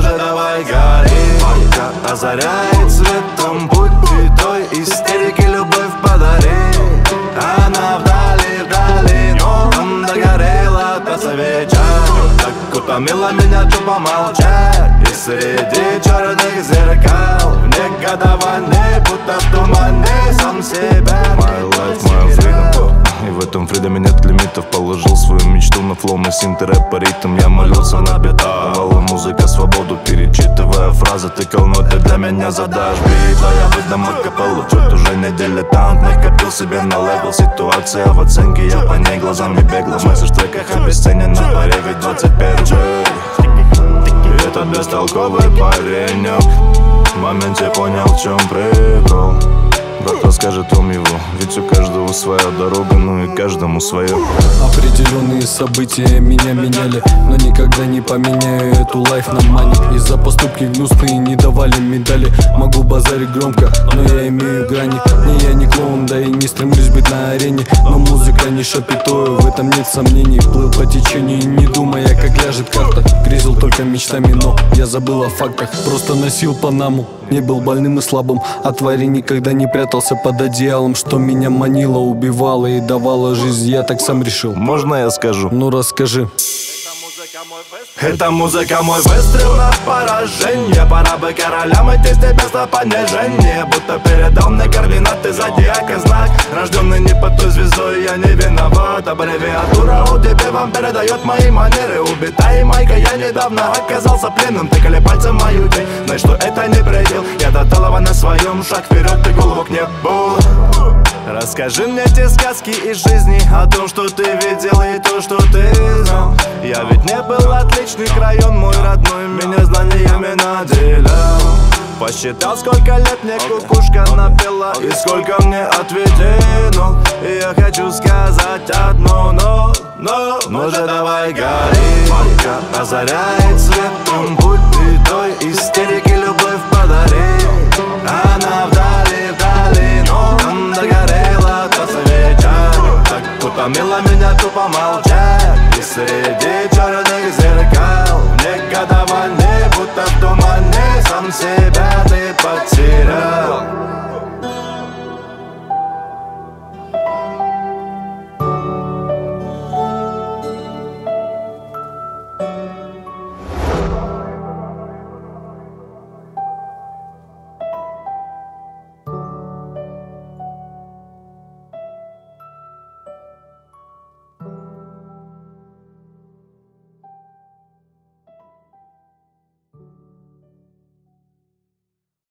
Может давай гори. Озаряет светом путь Ты той истерики любовь подари. Она вдали, вдали Но там догорела та свеча. Так утомила меня тупо молчать И среди черных зеркал В негодовании, будто в тумане флоу, на синты рэп по ритм Я молился на бита Давала музыка свободу, перечитывая фразы Тыкал, но ты для меня задашь. Бит А я выдам акапеллу, чуть уже не дилетант Накопил себе на level, ситуация в оценке Я по ней глазами бегло, в месседж треках На дворе ведь 21 И этот бестолковый паренек В моменте понял, в чем прикол Брат расскажет вам его. Ведь у каждого своя дорога, ну и каждому свое. Определенные события меня меняли Но никогда не поменяю эту лайф на мани Из-за поступки гнусные не давали медали. Могу базарить громко, но я имею грани. Не я не клоун, да и не стремлюсь быть на арене. Но музыка не шапитою, в этом нет сомнений. Плыл по течению, не думая, как ляжет карта. Грезил только мечтами, но я забыл о фактах. Просто носил панаму, не был больным и слабым А твари никогда не прятался под одеялом Что меня манило, убивало и давало жизнь. Я так сам решил. Можно я скажу? Ну расскажи. Эта музыка мой выстрел на поражение. Пора бы королям идти с место понижения Будто передал мне координаты зодиака знак. Рожденный не под той звездой, я не виноват Аббревиатура УДП вам передает мои манеры Убитая майка, я недавно оказался пленным Тыкали пальцем мою день, знаешь, что это не предел Я до талого на своем, шаг вперед, ты голову к небу Расскажи мне те сказки из жизни О том, что ты видел и то, что ты знал Я ведь не был отличный район мой родной Меня знаниями наделял Посчитал, сколько лет мне кукушка напела И сколько мне отведено Я хочу сказать одно, но, но Может давай гори. Озаряет светом путь Ты той истерики любовь подари. Она вдали, вдали, но там догорела та свеча. Так утомила меня тупо молчать. И среди черных зеркал В негодовании, будто в тумане Сам себя